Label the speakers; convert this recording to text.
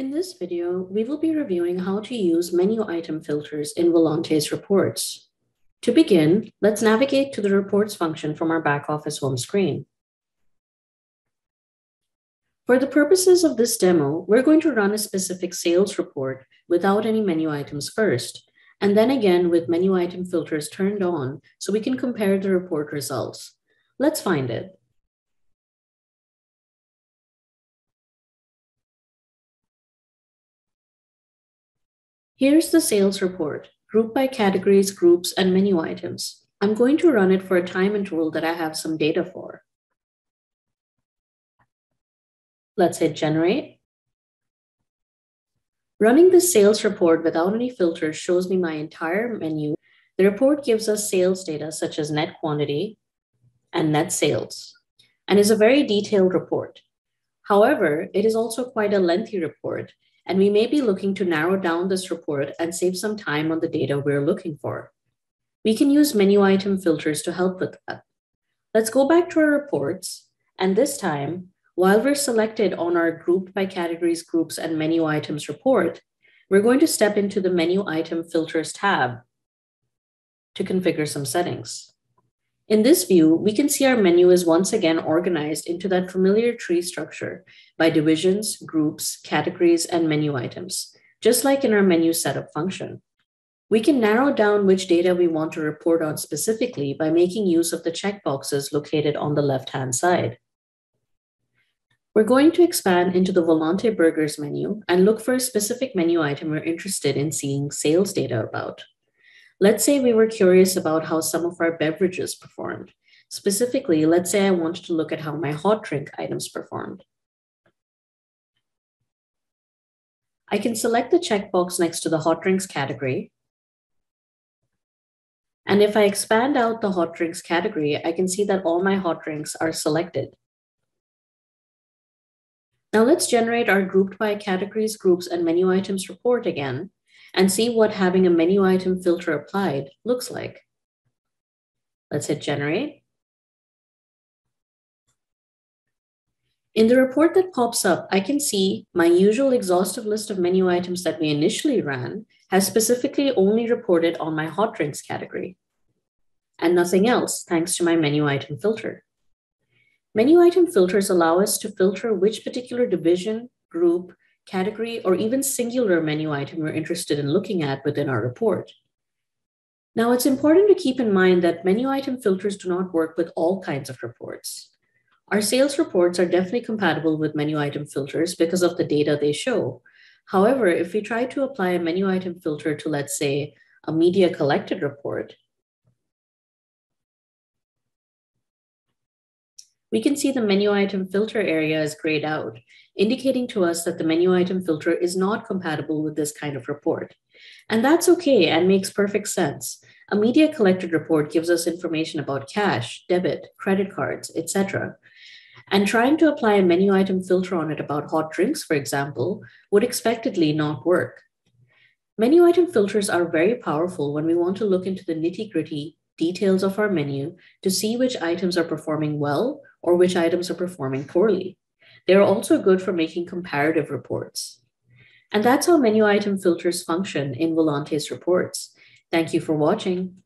Speaker 1: In this video, we will be reviewing how to use menu item filters in Volante's reports. To begin, let's navigate to the reports function from our back office home screen. For the purposes of this demo, we're going to run a specific sales report without any menu items first, and then again with menu item filters turned on so we can compare the report results. Let's find it. Here's the sales report, grouped by categories, groups, and menu items. I'm going to run it for a time interval that I have some data for. Let's hit generate. Running the sales report without any filters shows me my entire menu. The report gives us sales data such as net quantity and net sales, and is a very detailed report. However, it is also quite a lengthy report and we may be looking to narrow down this report and save some time on the data we're looking for. We can use menu item filters to help with that. Let's go back to our reports, and this time, while we're selected on our group by categories, groups, and menu items report, we're going to step into the menu item filters tab to configure some settings. In this view, we can see our menu is once again organized into that familiar tree structure by divisions, groups, categories, and menu items, just like in our menu setup function. We can narrow down which data we want to report on specifically by making use of the checkboxes located on the left-hand side. We're going to expand into the Volante Burgers menu and look for a specific menu item we're interested in seeing sales data about. Let's say we were curious about how some of our beverages performed. Specifically, let's say I wanted to look at how my hot drink items performed. I can select the checkbox next to the hot drinks category. And if I expand out the hot drinks category, I can see that all my hot drinks are selected. Now let's generate our grouped by categories, groups, and menu items report again and see what having a menu item filter applied looks like. Let's hit generate. In the report that pops up, I can see my usual exhaustive list of menu items that we initially ran has specifically only reported on my hot drinks category and nothing else thanks to my menu item filter. Menu item filters allow us to filter which particular division, group, category, or even singular menu item we're interested in looking at within our report. Now, it's important to keep in mind that menu item filters do not work with all kinds of reports. Our sales reports are definitely compatible with menu item filters because of the data they show. However, if we try to apply a menu item filter to, let's say, a media collected report, we can see the menu item filter area is grayed out, indicating to us that the menu item filter is not compatible with this kind of report. And that's okay and makes perfect sense. A media collected report gives us information about cash, debit, credit cards, etc. And trying to apply a menu item filter on it about hot drinks, for example, would expectedly not work. Menu item filters are very powerful when we want to look into the nitty gritty details of our menu to see which items are performing well or which items are performing poorly. They're also good for making comparative reports. And that's how menu item filters function in Volante's reports. Thank you for watching.